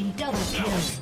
Double kill.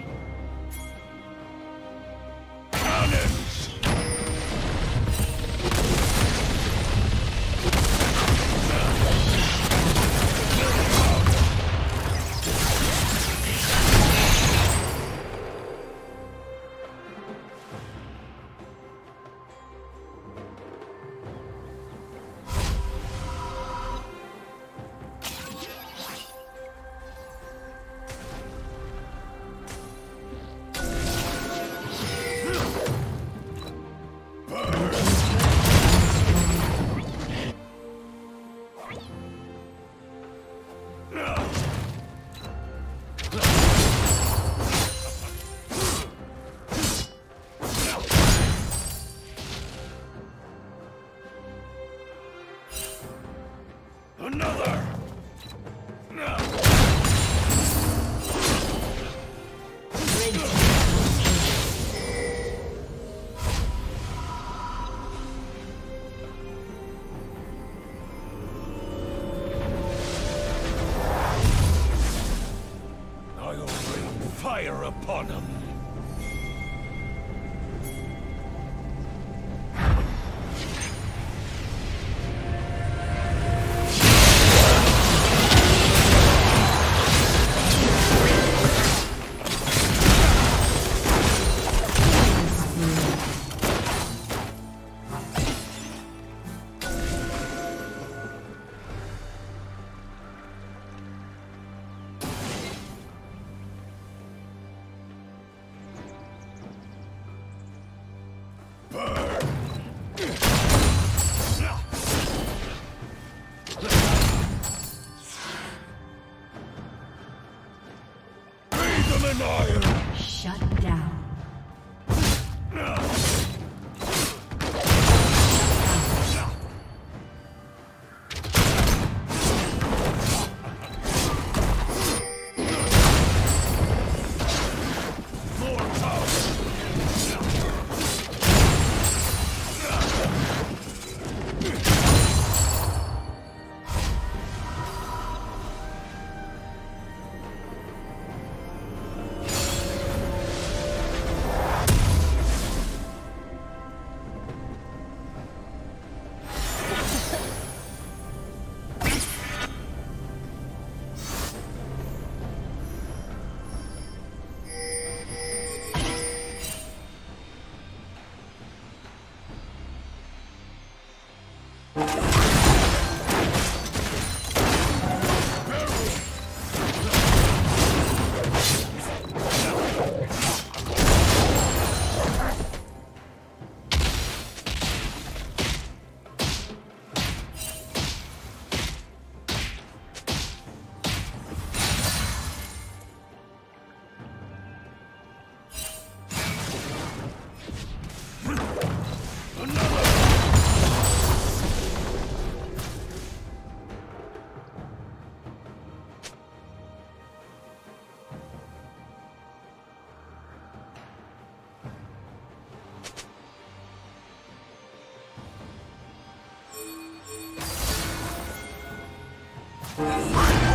Has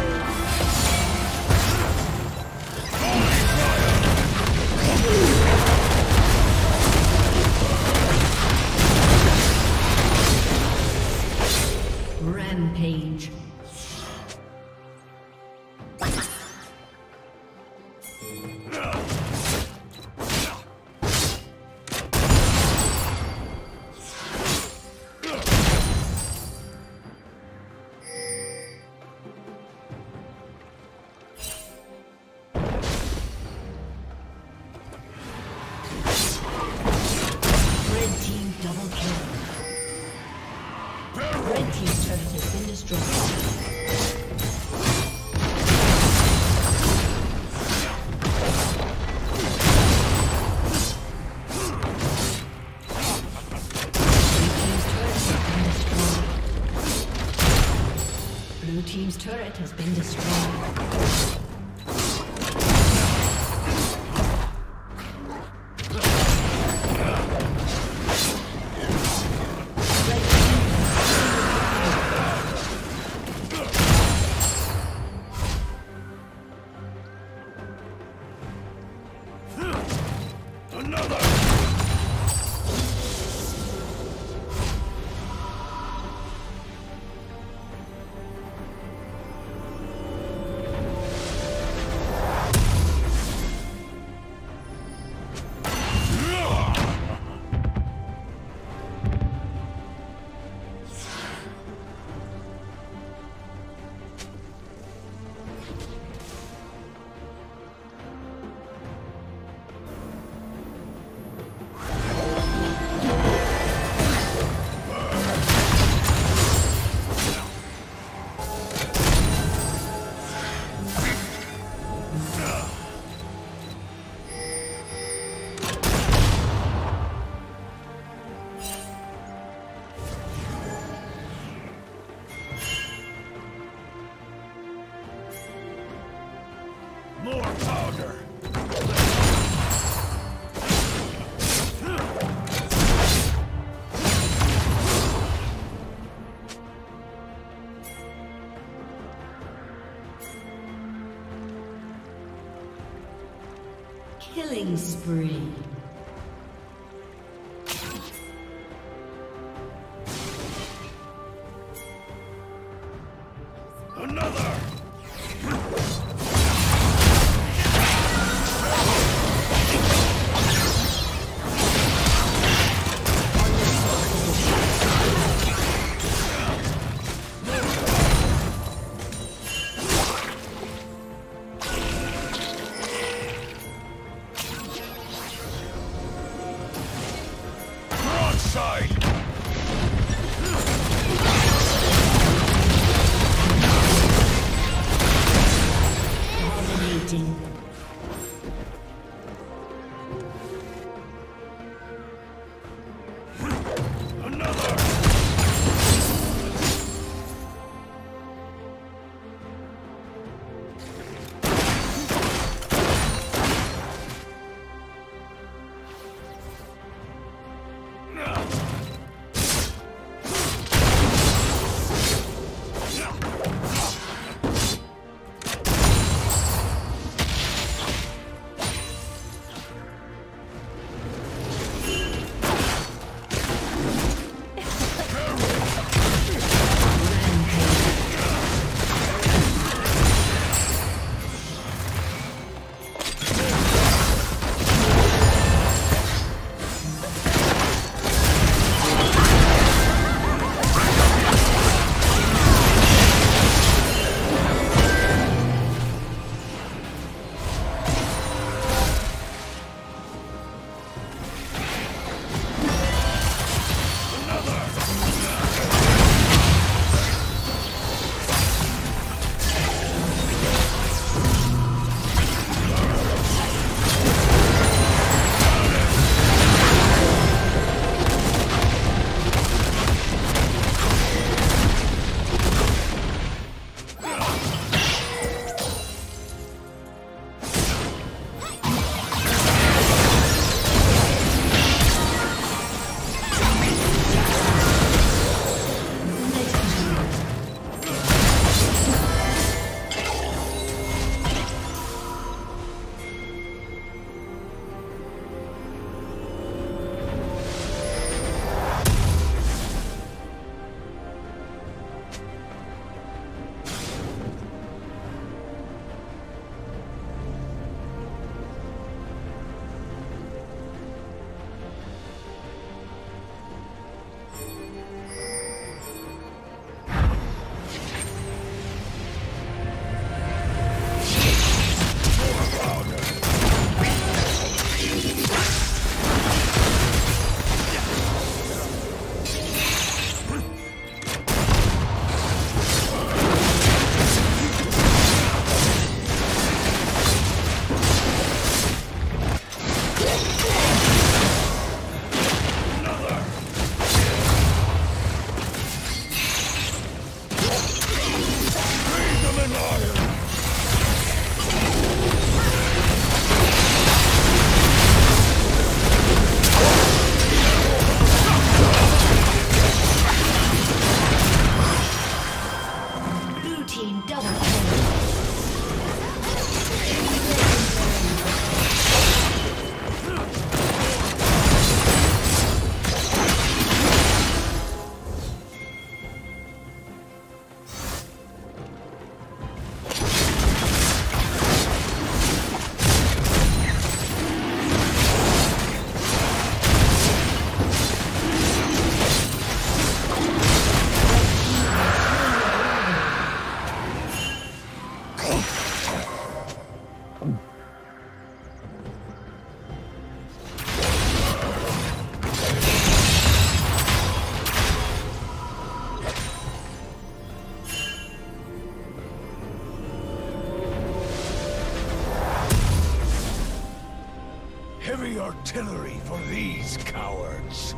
been. Spree. These cowards.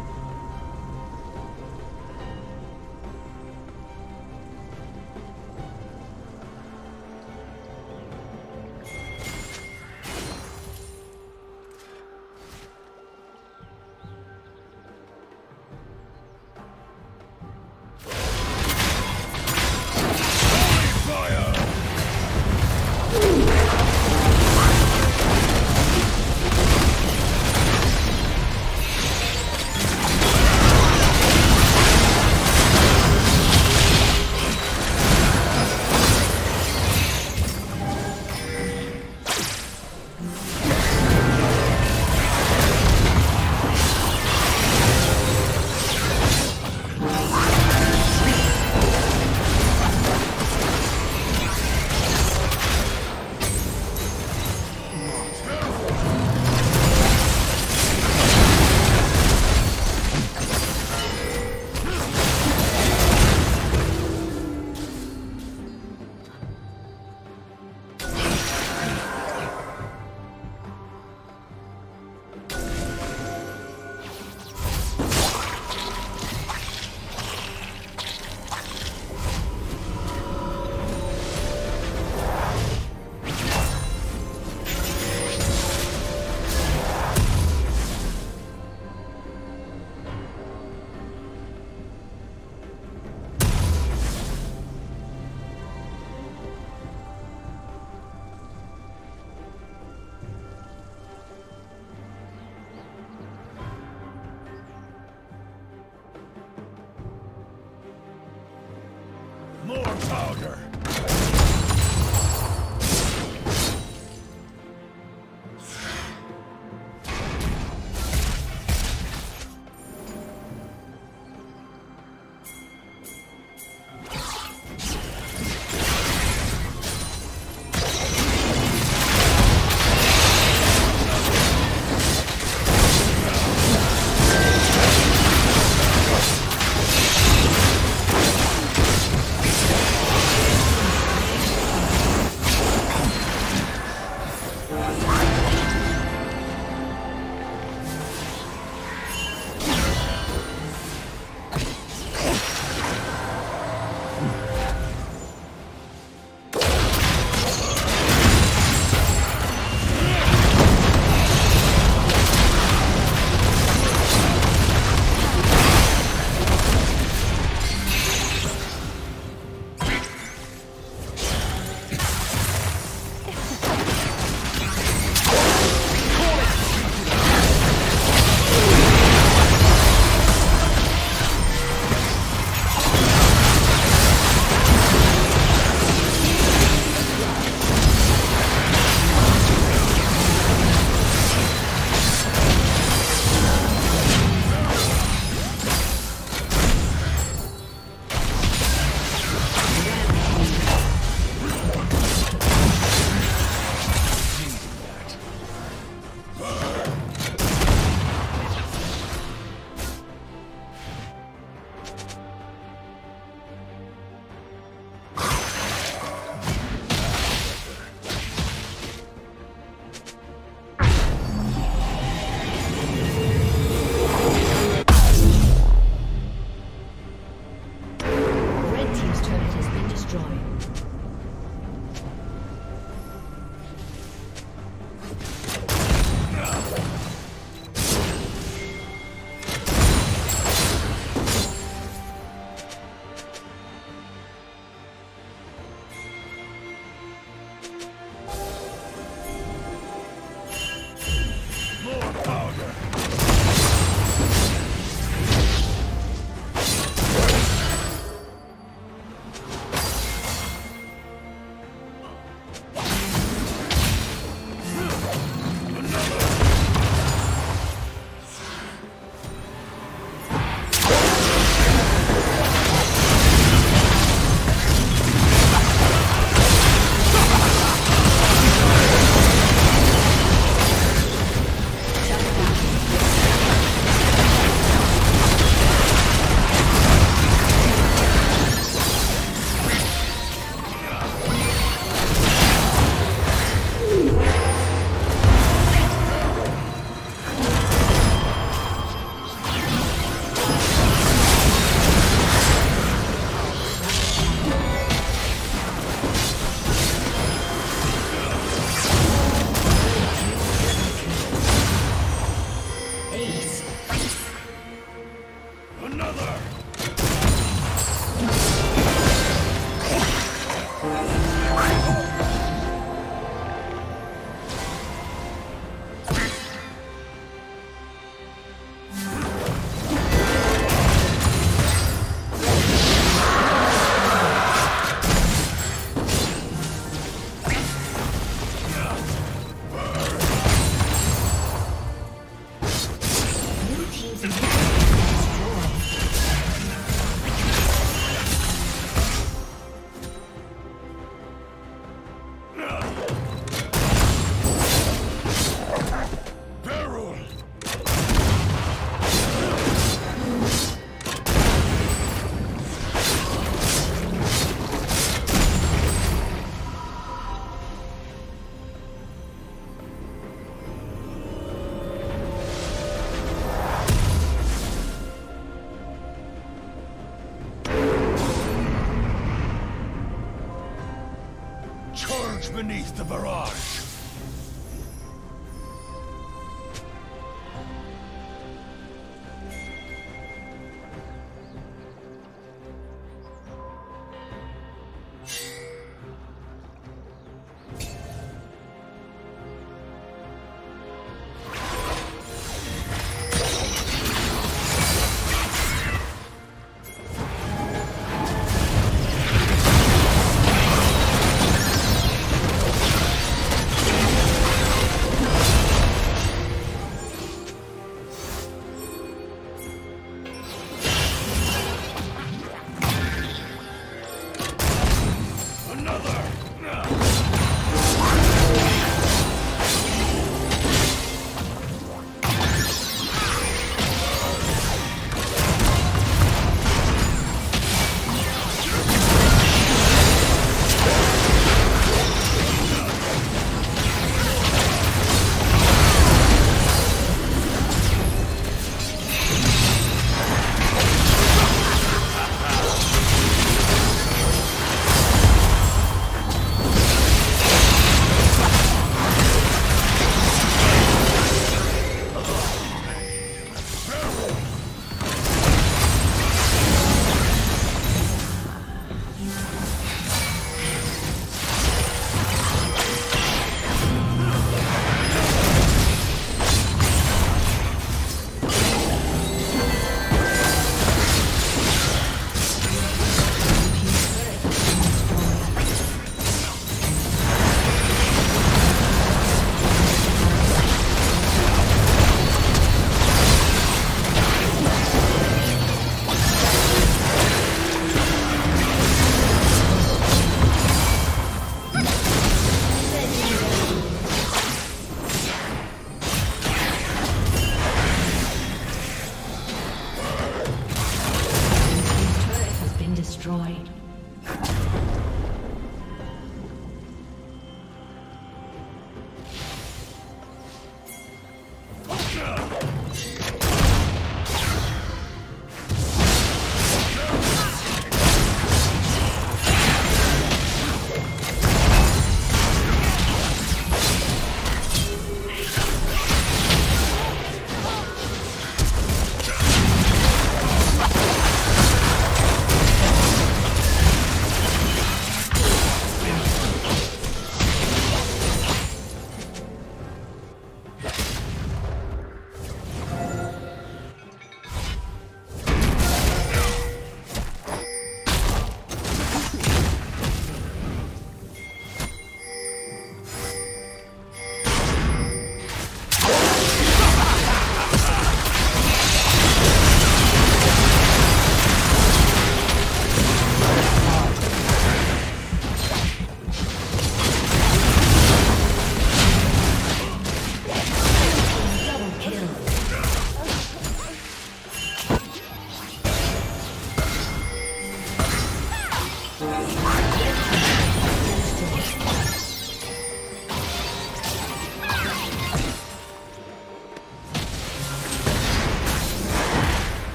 Beneath the barrage.